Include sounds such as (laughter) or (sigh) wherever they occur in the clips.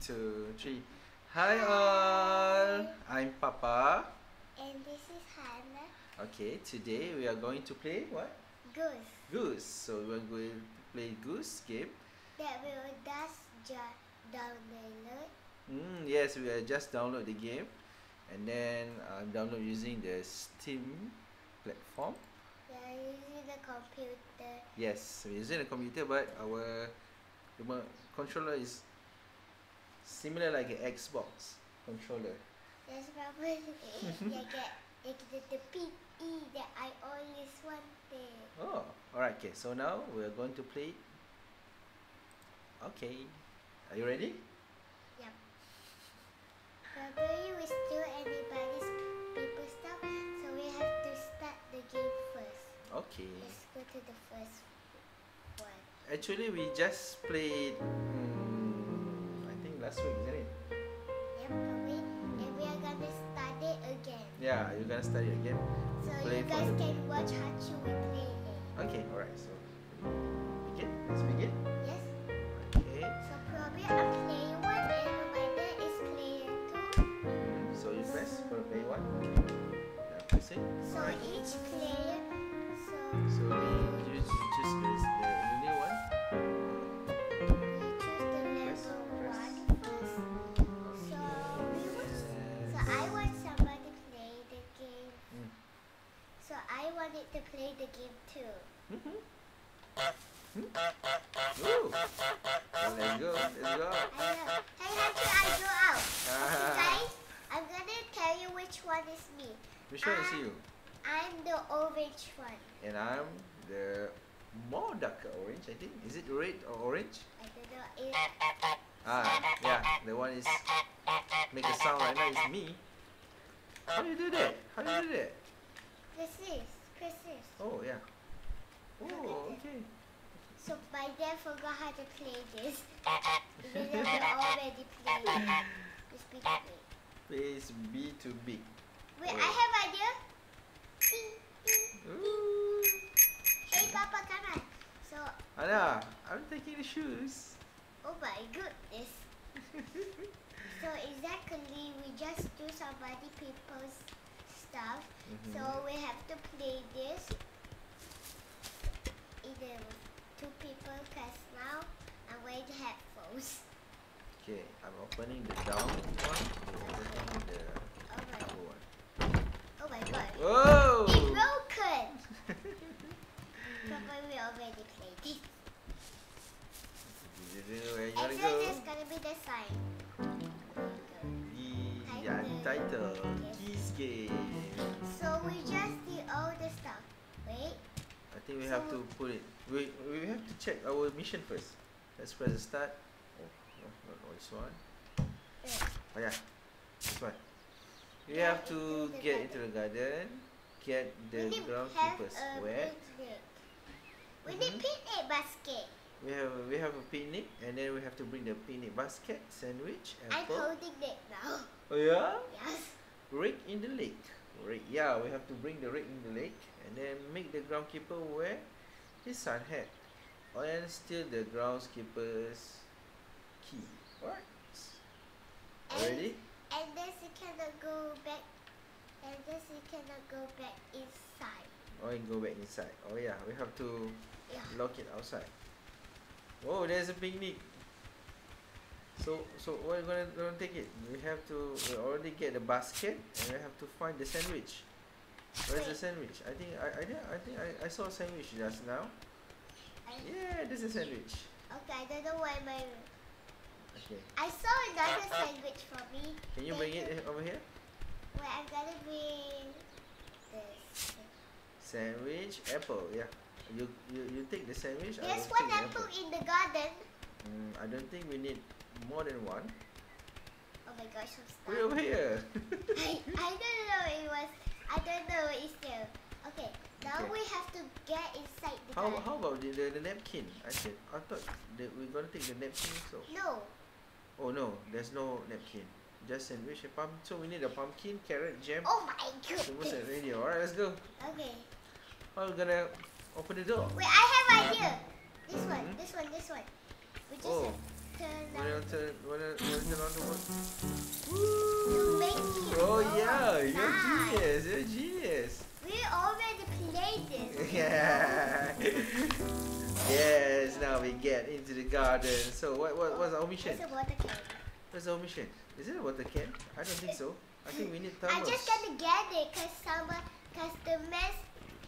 two, three. Hi all, I'm Papa. And this is Hana. Okay, today we are going to play what? Goose. Goose. So we're going to play Goose game. That we will just download. Mm, yes, we are just download the game, and then uh, download using the Steam platform. We are using the computer. Yes, we're using the computer, but our remote controller is similar like an Xbox controller. That's probably you get it the, the PE that I always wanted. Oh, alright. Okay, so now we are going to play. Okay, are you ready? Yep. Probably we steal anybody's people stuff, so we have to start the game first. Okay. Let's go to the first one. Actually, we just played. mm, last week, isn't it? Yep, probably. And we are gonna it again. Yeah, you're gonna it again. So Play you guys can watch how to we play it. Okay, alright. So begin. Let's begin. Hmm? Ooh. So let's go. Let's go. Hey, actually, I go out. Okay, guys, I'm gonna tell you which one is me. Which one is you? I'm the orange one. And I'm the more darker orange, I think. Is it red or orange? I don't know. Ah, yeah. The one is make a sound right now is me. How do you do that? How do you do that? this is. This is. Oh yeah. Oh okay. So my dad forgot how to play this. Though we already played. Just be quick. Place B to big. Wait, I Oh. have idea. Ding. Hey, Papa, come on. So, Anna, I'm taking the shoes. oh my goodness. So exactly, we just do somebody people's stuff. So Mhm. we have to play this. Either people, cause now I'm wearing headphones. Okay, I'm opening the down one. You're opening the Oh my, one. oh my god. Whoa! It's broken. (laughs) Papa, we already played it. Where you And wanna then go? there's gonna be the sign. The yeah, title. Keys game. So we just did all the stuff. Wait. I think we have So- to put it. We we have to check our mission first. Let's press the start. Oh, no, not this one. wait. Oh yeah, this one. We Yeah, have to into get into the garden, get the groundkeepers have wet. We Mhm. need picnic basket. We have we have a picnic, and then we have to bring the picnic basket, sandwich, I'm apple. holding it now. Oh yeah, Yes. rake in the lake. Rake, yeah, we have to bring the rake in the lake, and then make the groundkeeper wear his sun hat, and steal the groundskeeper's key. Alright. Ready? And then you cannot uh, go back. And then you cannot uh, go back inside. Oh, and go back inside. Oh yeah, we have to Yeah. lock it outside. Oh, there's a picnic. So, so you gonna, gonna take it? We have to. We already get the basket, and we have to find the sandwich. Where's the sandwich? I think I, I, think- I think I, I saw a sandwich just now. I, Yeah, there's a sandwich. Okay, I don't know why my. Okay. I saw another sandwich for me. Can you bring it over here? Wait, I'm gonna bring this. Sandwich, apple. Yeah. You you, you take the sandwich. There's one the apple in the garden. Mm, I don't think we need more than one. Oh my gosh, I'm Put it over here. (laughs) I, (laughs) I don't know it was. I don't know it's there. Okay, now Okay. we have to get inside the How, garden. how about the, the, the napkin? I said I thought that we're gonna take the napkin so No, oh no, there's no napkin. Just sandwich and pump so we need a pumpkin, carrot, jam, oh my almost goodness. ready. Alright, let's go. Okay. How we gonna open the door? Wait, I have idea. This one, Mhm. this one, this one. We just Oh. Turn Wanna on. turn, wanna, wanna turn on the boat? You make me Oh yeah, you're genius, you're genius. We already played this. (laughs) Yeah. yes, now we get into the garden. So what, what what's our mission? It's a water can. What's our mission? Is it a water can? I don't think so. I think we need I thermos. just gonna get it cause someone, cause the man,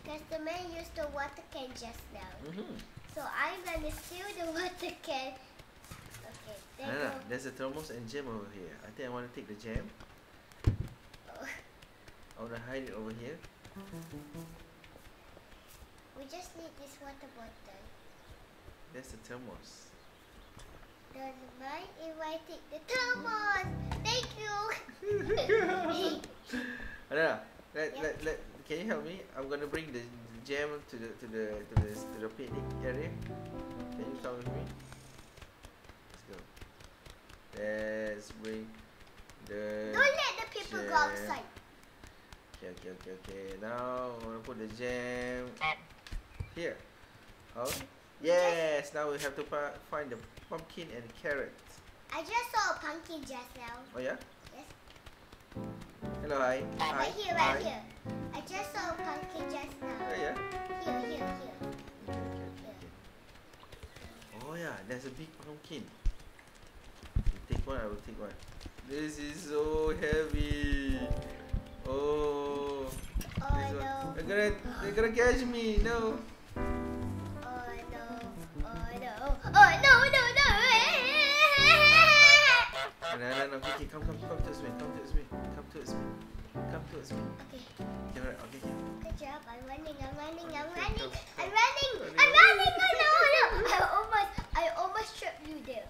cause the man used the water can just now. Mm-hmm. So I'm gonna steal the water can. Okay, there No, no, go. there's a thermos and jam over here. I think I want to take the jam. Oh, I want to hide it over here. we just need this water bottle. That's the thermos. Don't mind if I take the thermos. Thank you. (laughs) Anna, let, Yeah. let, let, can you help me? I'm gonna bring the jam to the to the to the to the picnic area. Can you come with me? Let's bring the. Don't let the people go outside. Okay, okay, okay, okay. Now I'm gonna put the jam here. Oh, yes. Now we have to find the pumpkin and carrot. I just saw a pumpkin just now. Oh yeah. Yes. Hello, hi. Hi. Right here, hi. right here. I just saw a pumpkin just now. Oh yeah. Here, here, here. Okay, okay, okay. Oh yeah, there's a big pumpkin. Take one, I will take one. This is so heavy. Oh, Oh this one. no. They're gonna, they're gonna catch me. No. Oh no. Oh no. Oh, oh no, no, no. No, no, no. Okay, come, come, come towards me. Come towards me. Come towards me. Come towards me. Okay. Okay, alright. Okay, okay. Good job. I'm running. I'm running. I'm running. go, go. I'm running. Running. I'm running. Oh no, no. I almost, I almost tripped you there.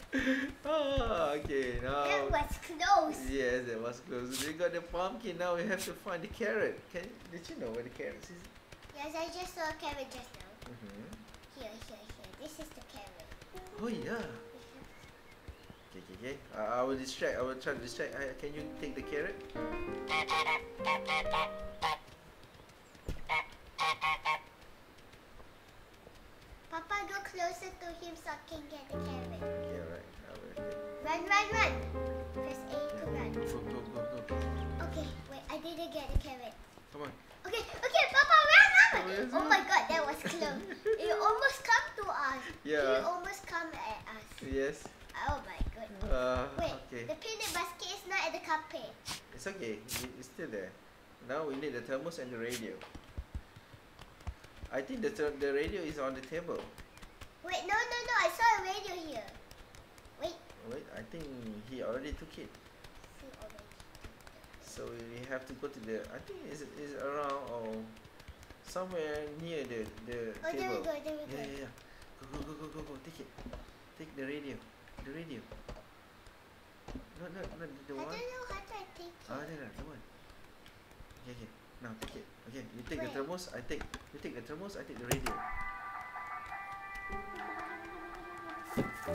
oh, (laughs) okay. That Now. was close. Yes, that was close. We got the pumpkin. Now we have to find the carrot. Can, did you know where the carrot is? Yes, I just saw a carrot just now. Mm-hmm. Here, here, here. This is the carrot. Oh yeah. Okay, okay, okay. Uh, I will distract. I will try to distract. I, can you take the carrot? (laughs) Papa, go closer to him so I can get the carrot. I will. Run, run, run. Press A to run. Go, go, go, go. Okay, wait, I didn't get the carrot. Come on. Okay, okay, Papa, run, run. Oh, Oh my god, that was close. (laughs) it almost come to us. Yeah. It almost come at us. Yes. Oh my goodness. Uh, Wait, okay. the peanut basket is not at the carpet. It's okay. It's still there. Now we need the thermos and the radio. I think the the radio is on the table. Wait, no, no, no, I saw a radio here. Wait, Wait, I think he already took it. see already. So we have to go to the. I think it's, it's around or somewhere near the the Oh, there we go, there we go. yeah, yeah. Go, go, go, go, go, go. Take it. Take the radio. The radio. No, no, no. The I one. I don't know how to take it. Ah, there, there, the one. Okay, okay. Now take it. Okay, you take the thermos. I take. You take the thermos. I take the radio. Oh,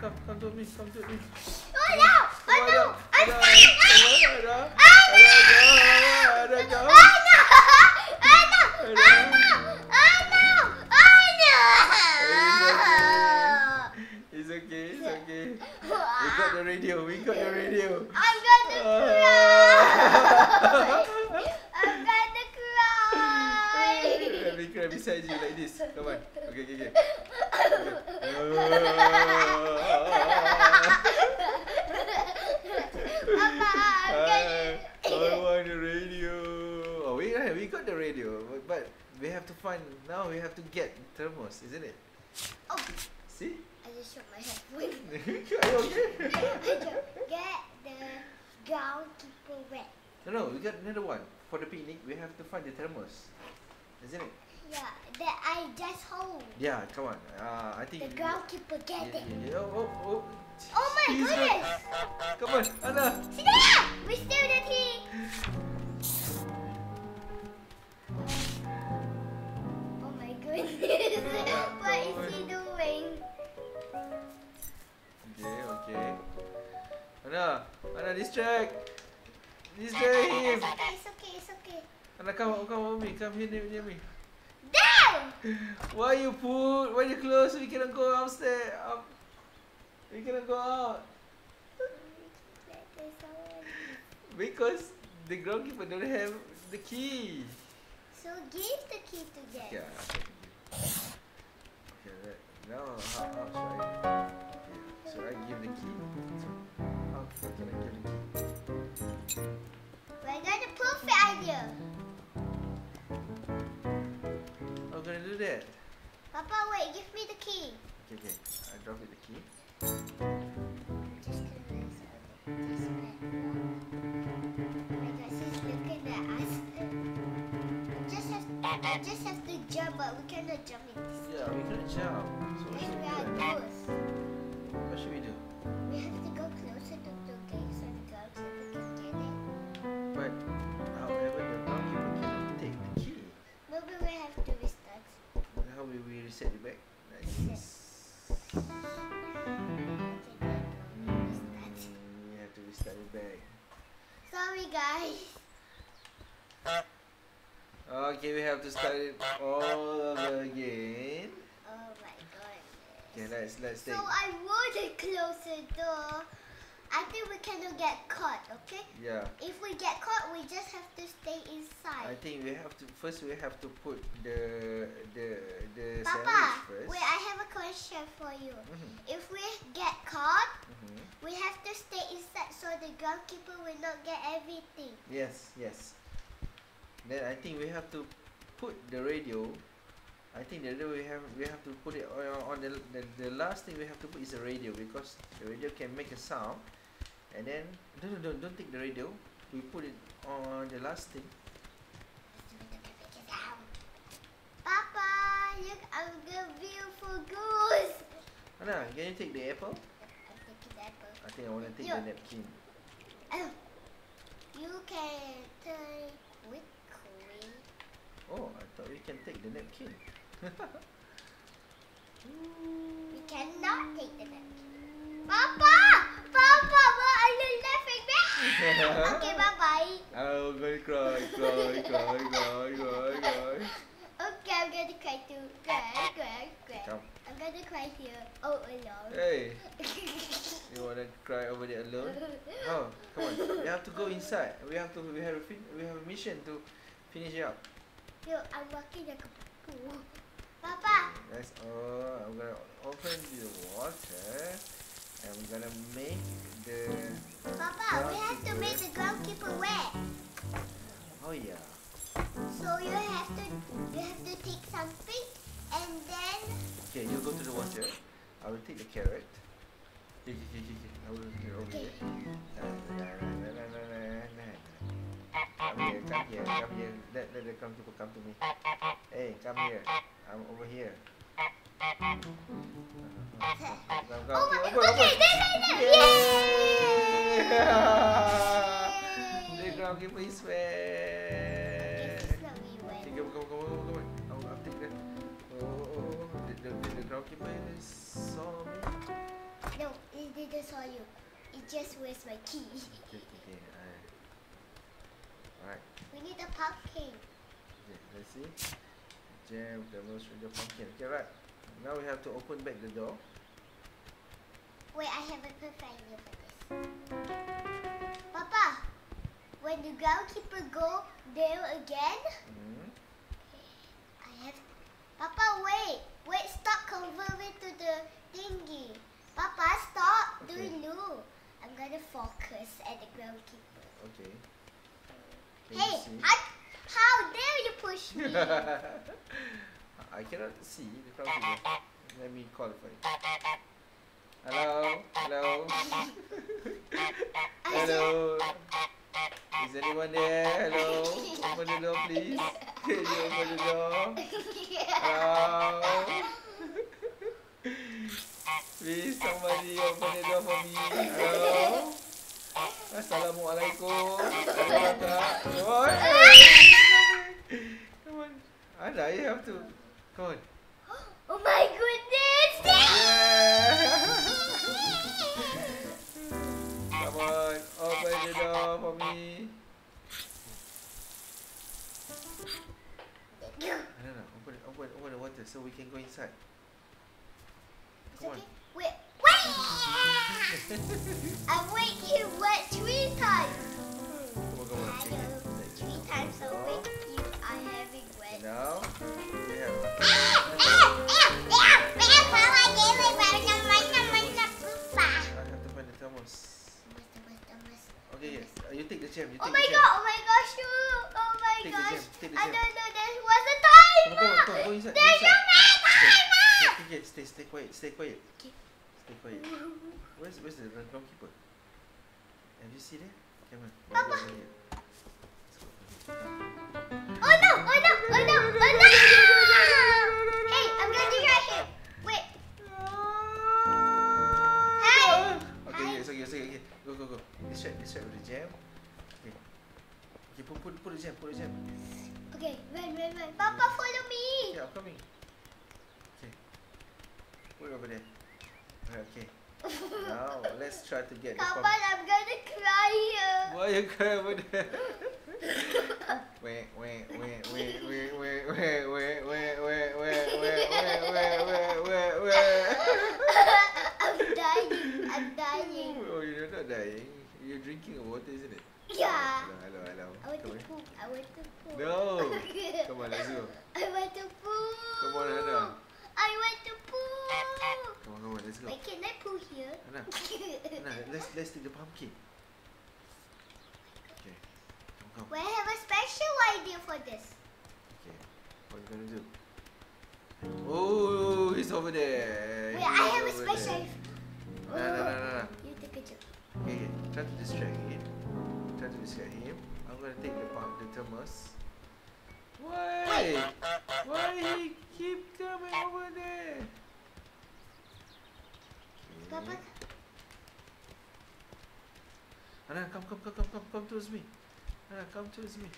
come, come to me, come to me. Oh no! Oh no! I'm Come on. Okay, okay, okay. Papa, I'm gonna... I want the radio. Oh, we right, we got the radio, but, but we have to find now. We have to get thermos, isn't it? Oh, See? I just shook my head. Are you (laughs) okay? Get the groundkeeper wet. No, no, we got another one for the picnic. We have to find the thermos, isn't it? Yeah, that I just hold. Yeah, come on. Uh, I think. The groundkeeper get it. Yeah, yeah. Oh, oh. oh, oh my Jesus. goodness! Come on, Anna. Sita, we steal the tea. Oh my goodness! (laughs) Oh what is he doing? Okay, okay. Anna, Anna, distract. Distract him. It's okay, it's okay. Anna, come, come come, me. Come here, near me. Why you put? Why you close? We cannot go upstairs. Up. We cannot go out. Because the groundkeeper don't have the key. So give the key to them. Yeah. Okay, right. Now, how, how should I? Okay, should I give the key? How can I give the key? We got the perfect idea. That? Papa, wait, give me the key. Okay, okay. I drop it the key. Just gonna this bit. My he's looking at us. We just have, we just have to jump, but we cannot jump in this. Yeah, we can jump. So what should we are do? close, What should we do? we have to go closer to the gate so How will we reset it back? Like this. Okay, then we'll restart. Mm, we have to restart it back. Sorry, guys. Okay, we have to start it all over again. Oh my god. Okay, let's let's So take. I wouldn't close the door. I think we cannot get caught, okay? Yeah, If we get caught, we just have to stay inside. I think we have to first. We have to put the the the Papa, sandwich first. wait, I have a question for you. Mhm, If we get caught, mhm. we have to stay inside so the groundkeeper will not get everything. Yes, yes. Then I think we have to put the radio. I think the radio we have we have to put it on, on the, the the last thing we have to put is the radio because the radio can make a sound. And then don't don't don't take the radio. We put it on the last thing. Papa, look, I'm the beautiful goose. Oh, Anna, can you take the apple? The apple. I think I want to take Yeah. the napkin. Oh, you can take quickly. Oh, I thought we can take the napkin. (laughs) We cannot take the napkin. Papa! Papa, why laughing back? okay, bye-bye. I'm gonna cry, cry, cry, cry, cry, cry. Okay, I'm gonna cry too. Cry, cry, cry. Come. I'm gonna cry here. Oh, alone. Hey, (laughs) you wanna cry over there alone? Oh, come on. We have to go inside. We have to. We have a fin- We have a mission to finish it up. Yo, I'm walking like a. Papa! That's all. Uh, I'm gonna open the water. I'm gonna make the. Papa, we have to make the groundkeeper wet. Oh yeah. So you have to you have to take something and then Okay, you go to the water. I will take the carrot. Here, here, here, here. I will it over Okay. here. Come here, come here, come here. Let, let the groundkeeper come to me. Hey, come here. I'm over here. Okay, there, there, there. Yay! The is wet. It's not me wet. Okay, come, come, come, come, come on. I'll, I'll take that. Oh, oh, oh. The, the, the, the groundkeeper saw me. No, it didn't saw you. It just was my key. Okay, okay, okay. Alright. Alright. We need a pumpkin. Okay, let's see. Jam the most with the pumpkin. Okay, right. Now we have to open back the door. Wait, I have a perfect idea for this. Papa, when the groundkeeper go there again, Mm. I have. Papa, wait, wait, stop converting to the thingy. Papa, stop Okay. doing no. I'm gonna focus at the groundkeeper. Okay. Can hey, how, how dare you push me? (laughs) I cannot see the groundkeeper. Let me call for it. Hello? Hello? (laughs) Hello? Is anyone there? Hello? Open the door, please. (laughs) Can you open the door? Hello? Please, somebody open the door for me. Hello? Assalamualaikum. Ada (laughs) Come on. Come on. Ada, you have to. Good. (gasps) oh my goodness! (laughs) Come on, open the door for me. No, no, no. Open, open, open the water so we can go inside. Come okay. on. Wait, wait! I wake you wet three times. Come on, come on. I three times, so wait I have. And now, we have I have to find the thermos. Okay, yes. Uh, you take the jam. You take Oh my the jam. god, oh my gosh, oh my Take the gosh. jam, take the I jam. don't know, there was a timer. come on, come on, go inside. Go There's inside. a timer. Okay, stay, stay quiet, stay quiet. Okay. Stay quiet. Where's, where's the groundkeeper? Have you see there? Come on. Papa. Let's go Go, go, go. Distract, distract with the jam. Okay. Okay, put, put, put the jam, put the jam. Okay, run, run, run. Papa, follow me. Yeah, I'm coming. Okay. Put it over there. Alright, okay. Now, let's try to get the Come pump. on, I'm gonna cry here. Why you cry over there? Wait, wait, wait, wait, wait, wait, wait, wait, wait, wait, wait, wait, wait, wait, wait, wait. I'm dying. I'm dying. Oh, you're not dying. You're drinking water, isn't it? Yeah. Hello, hello, I want hello. to Come poop. I want to poop. No. (laughs) Come on, let's go. I want to poop. Come on, Hannah. I want to poop. Come on, come on, let's go. Wait, can I poo here? Hannah, Hannah, let's let's take the pumpkin. Okay. Come, come. I have a special idea for this. Okay. What are you gonna do? Oh, he's over there. Wait, He's I have a special. there. No, no, no, no, Try to distract him. Try to distract him. I'm gonna take the pump, the thermos. Why? Why he keep coming over there? Okay. Anna, come, come, come, come, come, come towards me. Anna, come towards me.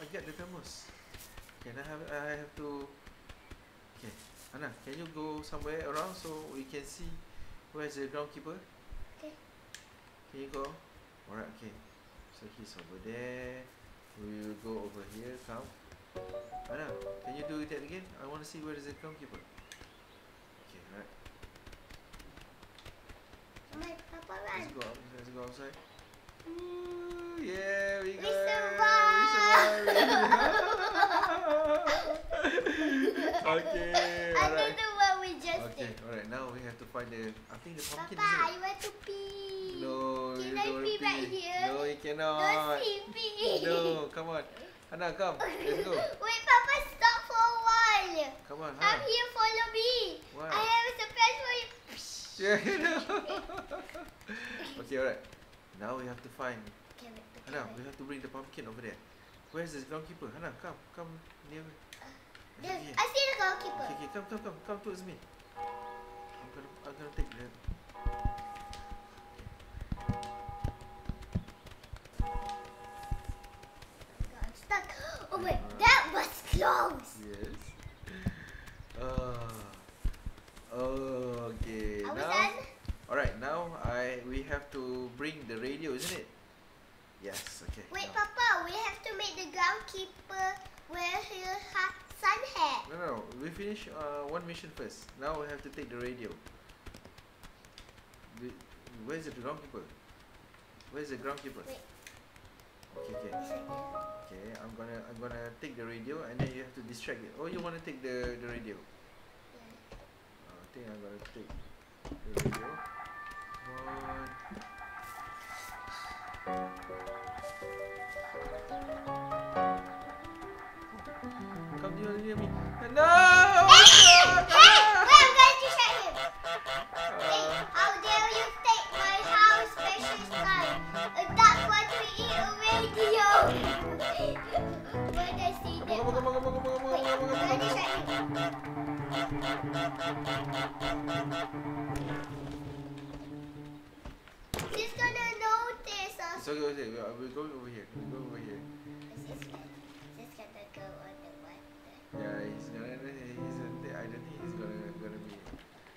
I, get the thermos. Okay, I have, I have to. Okay, Anna, can you go somewhere around so we can see where's the groundkeeper? Can you go? Alright, okay. So he's over there. We will go over here. Come. Anna, can you do that again? I want to see where is the groundkeeper. Okay, alright. my Papa run. Let's go. Let's go outside. Ooh, yeah, we, We it. survived. We survived. (laughs) okay, (laughs) alright. Don't Okay, alright. Now we have to find the. I think the pumpkin Papa, is I want to pee. No, Can you I don't wanna pee right here? No, you Don't cannot. see me. No, come on. Anna, come. Let's go. (laughs) Wait, Papa, stop for a while. Come on, I'm Hannah. here, follow me. Why? I have a surprise for you. (laughs) Yeah, know. (laughs) okay, alright. Now we have to find. Carrot, Hannah, we have to bring the pumpkin over there. Where's the groundkeeper? Hannah, come, come near me. Here. I see the goalkeeper. Okay, okay, come, come, come, come towards me. I'm gonna, take the. I'm stuck. Oh wait, that was close. Yes. Uh, okay. Now, all right. Now I we have to bring the radio, isn't it? Yes. Okay. Wait, Papa, we have to make the groundkeeper wear his ha- sun hat. No, no, we finish uh, one mission first. Now we have to take the radio. The, where's the ground groundkeeper? Where's the groundkeeper? Wait. Okay, okay. This one here. Okay, I'm gonna I'm gonna take the radio and then you have to distract it. Oh, you wanna take the the radio? Yeah. Uh, I think I'm gonna take the radio. One. Come near, me. No! Hey! Hey! I'm going to shut you. Hey, How dare you take my house, precious time? That's what we eat radio. when I see them. Wait, I'm going to show you. She's gonna notice us. It's okay, okay. We're going over here. We're going over here. This is, this gonna go yeah, he's gonna. He's gonna. I don't think he's gonna gonna be.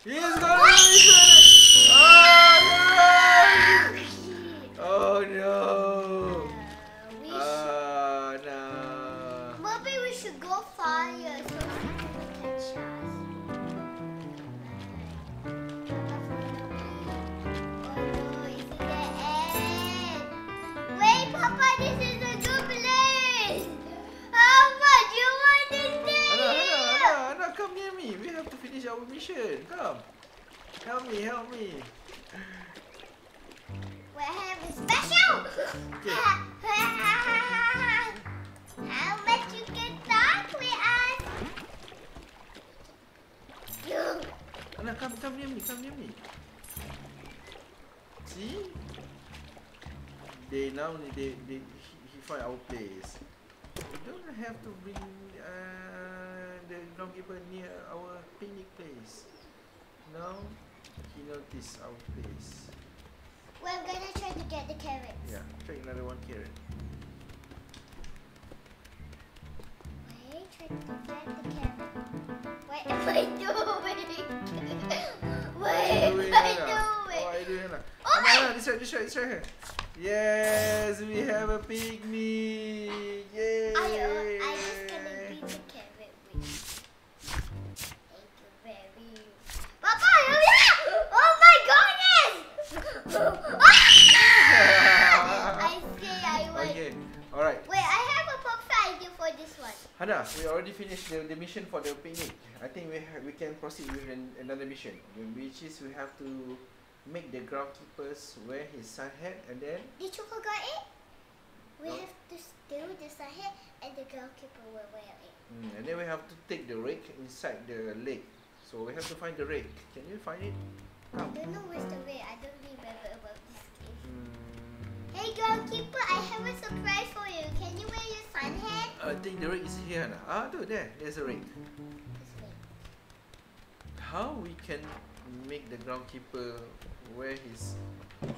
He's gonna. He's gonna. Oh no! Oh no! Uh, we Oh no! Should go fire so he can catch us. Finish mission. Come. Help me, help me. We have a special. Okay. How much you can talk with us? You. Hana, come, come near me, come near me. See? They now, they, they, he, he find our place. We don't have to bring uh, the groundkeeper near our picnic place. Now, he noticed our place. We're gonna try to get the carrots. Yeah, try another one carrot. Wait, try to get the carrot. What am I doing? (laughs) what am I Hana. What are you doing? Oh my- Hana, this right, this right, this here. Yes, we have a picnic. Finished the, the mission for the picnic. I think we ha- we can proceed with an, another mission, which is we have to make the groundkeepers wear his sun hat and then Did you forget it? We No. have to steal the sahel and the groundkeeper will wear it. mm, and then we have to take the rake inside the lake. So we have to find the rake. Can you find it? I don't know where's the way. I don't remember about Hey groundkeeper, I have a surprise for you. Can you wear your sun hat? I think the ring is here. Ah, no, there. There's a way. How we can make the groundkeeper wear his Sun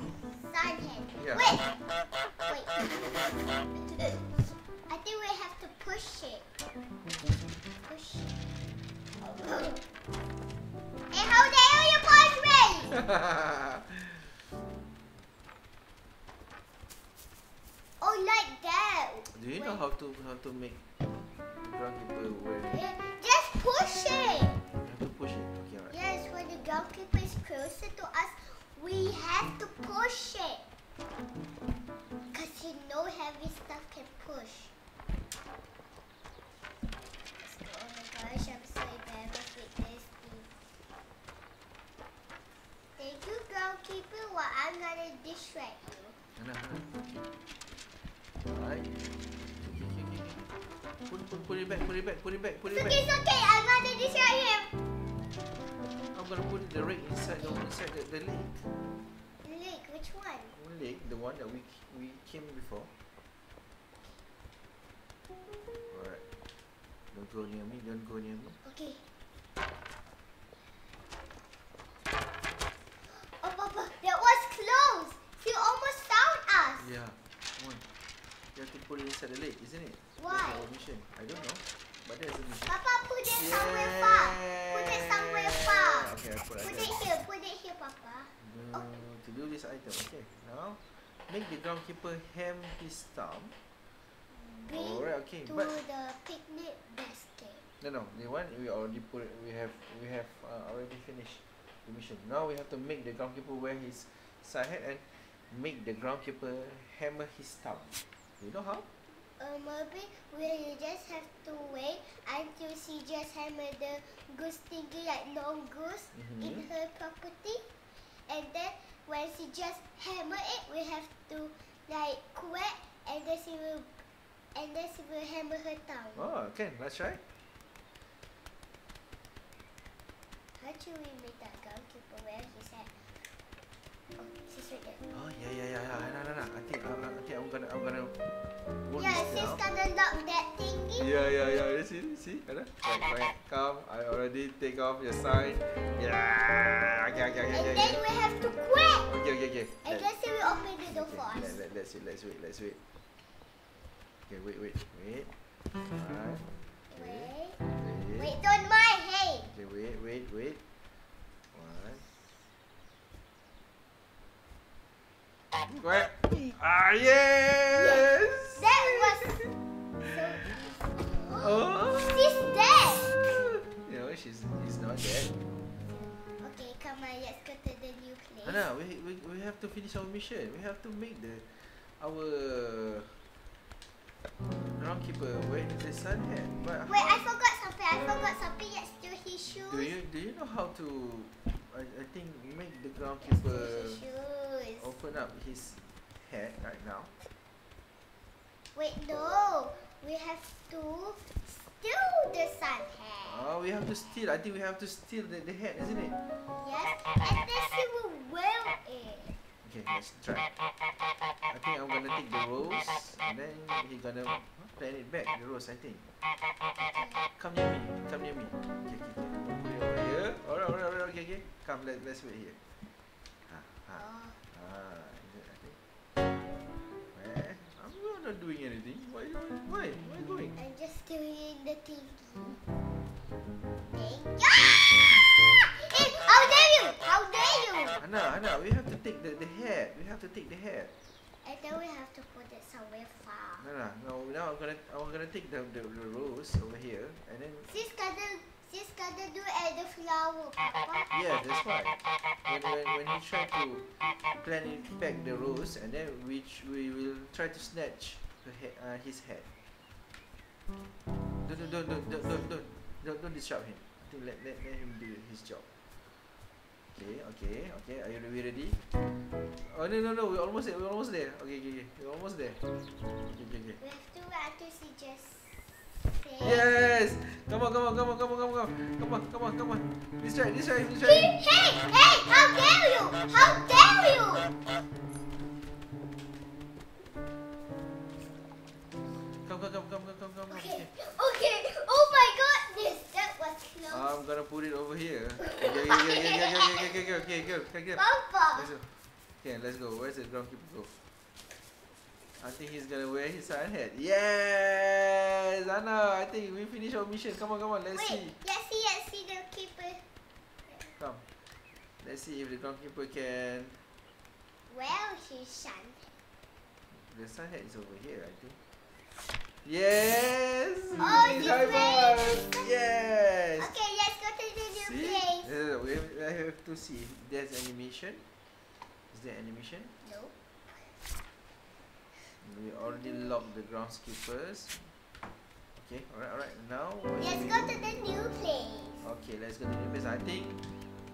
hat. Yeah. Wait. Wait. I think we have to push it. Push it. Hey, how dare you push me? (laughs) Oh, like that. Do you know how to how to make groundkeeper wear? You Yeah, Just push it. You have to push it. Okay, alright. Yes, when the groundkeeper is closer to us, we have to push it. Because you know heavy stuff can push. Put, put, put it back, put it back, put it back, put It's it okay, back. it's okay. I'm gonna distract him. I'm gonna put the rake inside the inside the, the lake. Look, which one? Lake, the one that we we came before. Alright. Don't go near me, don't go near me. Okay. Oh, Papa, that was close. He almost found us. Yeah. Come on. You have to put it inside the lake, isn't it? Why? Our. I don't know. But there's a mission. Papa, put it somewhere far. Put it somewhere far. Okay, I put, Put it it here. Put it here, Papa. No, to do this item. Okay, now make the groundkeeper ham his thumb. Bring Alright, okay, to but the picnic basket. no, no, the one we already put. We have we have uh, already finished the mission. Now we have to make the groundkeeper wear his side hat and make the groundkeeper hammer his thumb. You know how? Uh, maybe we just have to wait until she just hammer the goose thingy like no goose in Mhm. her property. And then when she just hammer it, we have to like quack and then she will and then she will hammer her tongue. Oh, okay, let's try. How do we make that goalkeeper wear his? Oh, yeah, yeah, yeah, yeah. No, no, no. I think, uh, I think I'm gonna, I'm gonna. hold Yeah, this she's gonna lock that thingy. Yeah, yeah, yeah. You see, see? Right, right. Come. I already take off your sign. Yeah. Okay, okay, okay, And okay. then okay. we have to quack. Okay, okay, okay. And then she will open the door for okay, us. Let, let, let's wait, let's wait, let's wait, let's wait. Okay, wait, wait, wait. Alright. Wait. Wait. Wait, don't mind. Hey. Okay, wait, wait, wait. Great. Ah, yes! That was so. Oh. She's dead. No, she's, she's not dead. Okay, come on, let's go to the new place. Anna, we, we, we have to finish our mission. We have to make the our groundkeeper wear the sun hat. But Wait, I forgot something. I forgot something. Let's do his shoes. Do you do you know how to? I, I think make the groundkeeper shoes. open up his hat right now. Wait, no. We have to steal the sun hat. Oh, we have to steal. I think we have to steal the, the hat, isn't it? Yes, and then she will wear it. Okay, let's try. I think I'm gonna take the rose and then he gonna plan it back. The rose, I think. Come near me. Come near me. Okay, okay, okay. Put it over here. Alright, alright, alright. Okay, okay. Come, let, let's wait here. Ah, ah, Ah. Is it, I think. Eh, I'm not doing anything. Why, why, why going? I'm just doing the thingy. Thank. Eh, how dare you? How dare you? Anna, Anna, we have to take the, the hat. We have to take the hat. And then we have to put it somewhere far. No, no, no. Now I'm gonna, I'm gonna take the, the, the rose over here and then Sis gonna, sis gonna do at the flower, Papa. Yes, that's why. When, when, when he tried to plan it back the rose, and then which we will try to snatch he- uh, his head. Don't, don't, don't, don't, don't, don't, don't, don't, don't disrupt him. I think let, let, let him do his job. Okay, okay, okay. Are you ready? Oh no, no, no. We're almost there. We're almost there. Okay, okay, okay. We're almost there. Okay, okay, okay. We have to wait until she just. Yes! Come on, come on, come on, come on, come on, come on, come on, come on. This try, this try, this Hey, hey, hey, how dare you? How dare you? Come, come, come, come, come, come, come. Okay, Okay. okay. Oh my goodness, that was close. I'm gonna put it over here. Okay, okay, okay, okay, okay, okay, okay, okay, okay, okay, okay, okay. Papa. Let's go. Okay, let's go. Where's the groundkeeper go? I think he's gonna wear his sun hat. Yes, Anna. I think we finished our mission. Come on, come on. Let's Wait, see. let's see, let's see the keeper. Come. Let's see if the groundkeeper can. Well, his son. The sun hat is over here. I think. Yes. Oh, he's high five. Yes. Okay, let's go to the new See? place. Uh, we have, I have to see if there's animation. Is there animation? No. We already locked the groundskeepers. Okay, alright, alright. Now Let's go to the new place. Okay, let's go to the new place. I think.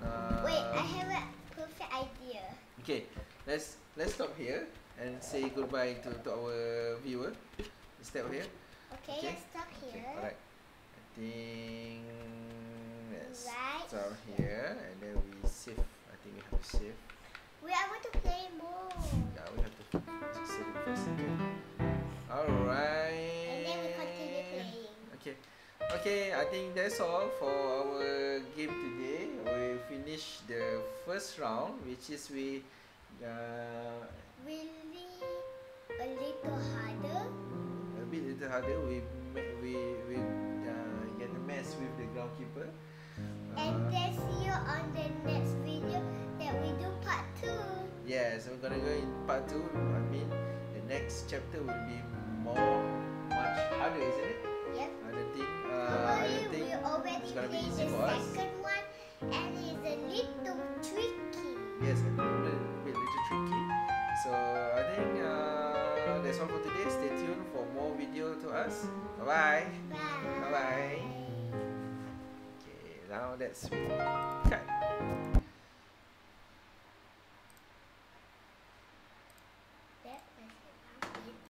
Uh, Wait, I have a perfect idea. Okay, let's let's stop here and say goodbye to, to our viewer. Step here. Okay, Okay. let's stop here. Okay, alright. I think let's Right. start here and then we save. I think we have to save. Wait, I want to play more. Yeah, we have first. Okay. Alright. And then we continue playing. Okay. Okay, I think that's all for our game today. We finished the first round, which is we uh, Really a little harder. a bit little harder. We we we uh, get a mess with the groundkeeper. And then see you on the next video that we do part 2. yeah, so we're gonna go in part two. I mean, the next chapter will be more much harder, isn't it? Yep. I don't think. Uh, I Probably don't think. we already it's gonna be played easy the for us. second one and it's a little tricky. Yes, a little bit little tricky. So I think uh, that's all for today. Stay tuned for more video to us. Bye bye. Bye. Bye-bye. now that's okay.